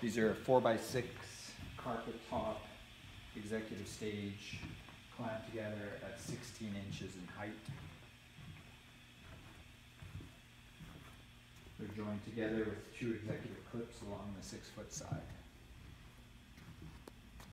These are four by six carpet top executive stage clamped together at sixteen inches in height. They're joined together with two executive clips along the six foot side.